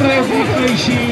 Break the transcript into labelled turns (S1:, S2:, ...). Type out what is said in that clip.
S1: atrás do peixinho.